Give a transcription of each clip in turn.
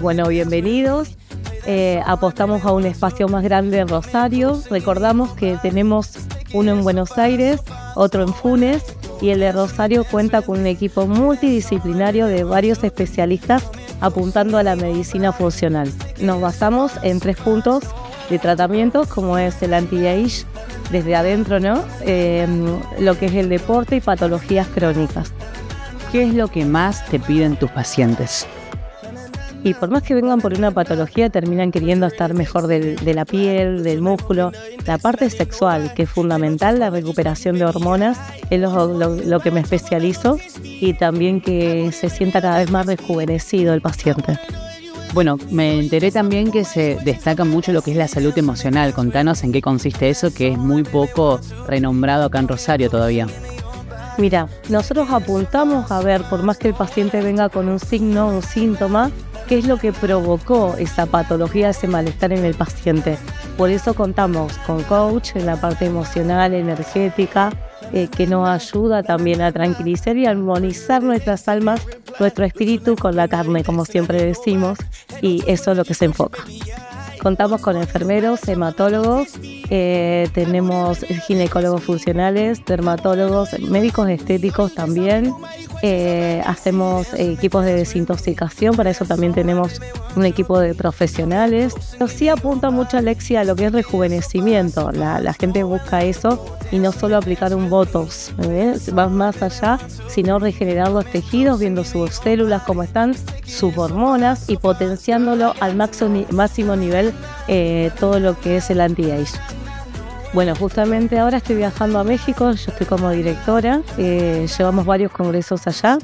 Bueno, bienvenidos. Eh, apostamos a un espacio más grande en Rosario. Recordamos que tenemos uno en Buenos Aires, otro en Funes y el de Rosario cuenta con un equipo multidisciplinario de varios especialistas apuntando a la medicina funcional. Nos basamos en tres puntos de tratamientos como es el anti-age desde adentro, ¿no? Em, lo que es el deporte y patologías crónicas. ¿Qué es lo que más te piden tus pacientes? Y por más que vengan por una patología, terminan queriendo estar mejor de la piel, del músculo. La parte sexual, que es fundamental, la recuperación de hormonas, es lo, que me especializo y también que se sienta cada vez más rejuvenecido el paciente. Bueno, me enteré también que se destaca mucho lo que es la salud emocional. Contanos en qué consiste eso, que es muy poco renombrado acá en Rosario todavía. Mira, nosotros apuntamos a ver, por más que el paciente venga con un signo, un síntoma, qué es lo que provocó esa patología, ese malestar en el paciente. Por eso contamos con coach en la parte emocional, energética, eh, que nos ayuda también a tranquilizar y armonizar nuestras almas, nuestro espíritu con la carne, como siempre decimos, y eso es lo que se enfoca. Contamos con enfermeros, hematólogos, eh, tenemos ginecólogos funcionales, dermatólogos, médicos estéticos también, eh, hacemos equipos de desintoxicación, para eso también tenemos un equipo de profesionales. Pero sí apunta mucho Alexia a lo que es rejuvenecimiento. La, gente busca eso y no solo aplicar un botox, ¿eh? va más allá, sino regenerar los tejidos, viendo sus células, cómo están, sus hormonas y potenciándolo al máximo, máximo nivel eh, todo lo que es el anti-age. Bueno, justamente ahora estoy viajando a México, yo estoy como directora, eh, llevamos varios congresos allá,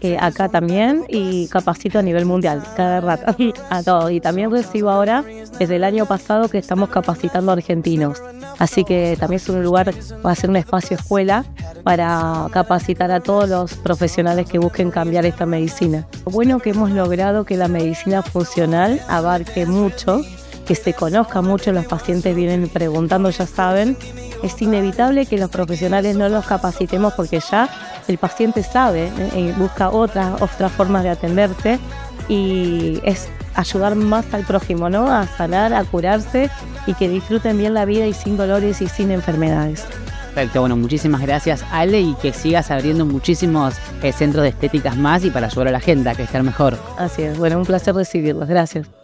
eh, acá también, y capacito a nivel mundial, cada rato, a todos. Y también recibo ahora, desde el año pasado, que estamos capacitando argentinos. Así que también es un lugar, va a ser un espacio escuela para capacitar a todos los profesionales que busquen cambiar esta medicina. Lo bueno que hemos logrado que la medicina funcional abarque mucho que se conozca mucho, los pacientes vienen preguntando, ya saben, es inevitable que los profesionales no los capacitemos porque ya el paciente sabe y ¿eh? busca otras, otras formas de atenderte y es ayudar más al prójimo, ¿no? A sanar, a curarse y que disfruten bien la vida y sin dolores y sin enfermedades. Perfecto, bueno, muchísimas gracias Ale y que sigas abriendo muchísimos eh, centros de estéticas más y para ayudar a la gente a que esté mejor. Así es, bueno, un placer recibirlos, gracias.